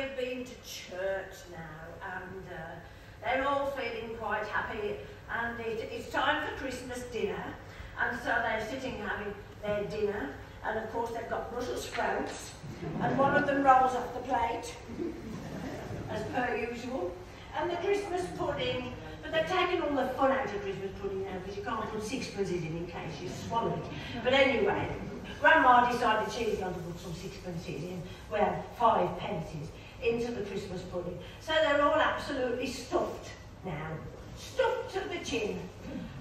have been to church now and uh, they're all feeling quite happy. And it, it's time for Christmas dinner. And so they're sitting having their dinner. And of course they've got Brussels sprouts. And one of them rolls off the plate as per usual. And the Christmas pudding but they're taking all the fun out of Christmas pudding now because you can't put sixpences in in case you swallow it. But anyway Grandma decided she was going to put some sixpences in, well, five pences into the Christmas pudding. So they're all absolutely stuffed now, stuffed to the chin.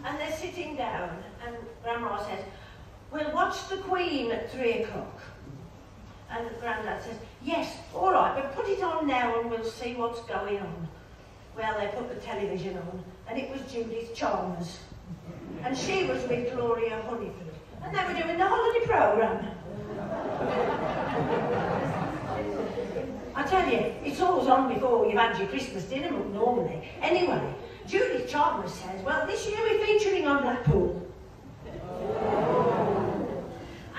And they're sitting down, and Grandma says, we'll watch the Queen at three o'clock. And Grandad says, yes, all right, but put it on now and we'll see what's going on. Well, they put the television on, and it was Judith Chalmers. And she was with Gloria Hunniford. And they were doing the holiday programme. Tell you, it's always on before you've had your Christmas dinner normally. Anyway, Judith Chalmers says, well, this year we're featuring on Blackpool.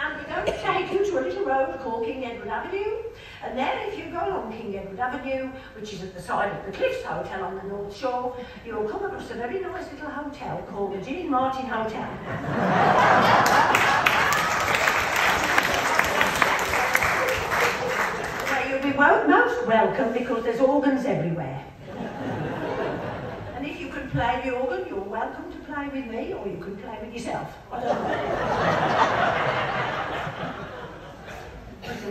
And we're going to take you to a little road called King Edward Avenue. And then if you go along King Edward Avenue, which is at the side of the Cliffs Hotel on the North Shore, you'll come across a very nice little hotel called the Jean Martyn Hotel. Most welcome because there's organs everywhere. and if you can play the organ, you're welcome to play with me or you can play with yourself. I don't know.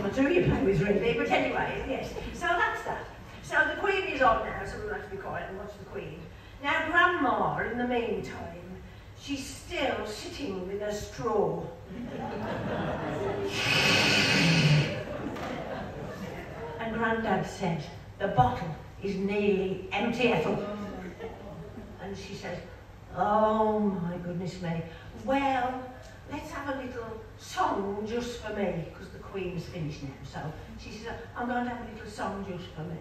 what do you play with really, but anyway, yes. So that's that. So the Queen is on now, so we'll have to be quiet and watch the Queen. Now Grandma, in the meantime, she's still sitting with a straw. And Grandad said, the bottle is nearly empty, Ethel. And she says, oh my goodness me. Well, let's have a little song just for me, because the Queen's finished now. So she says, I'm going to have a little song just for me.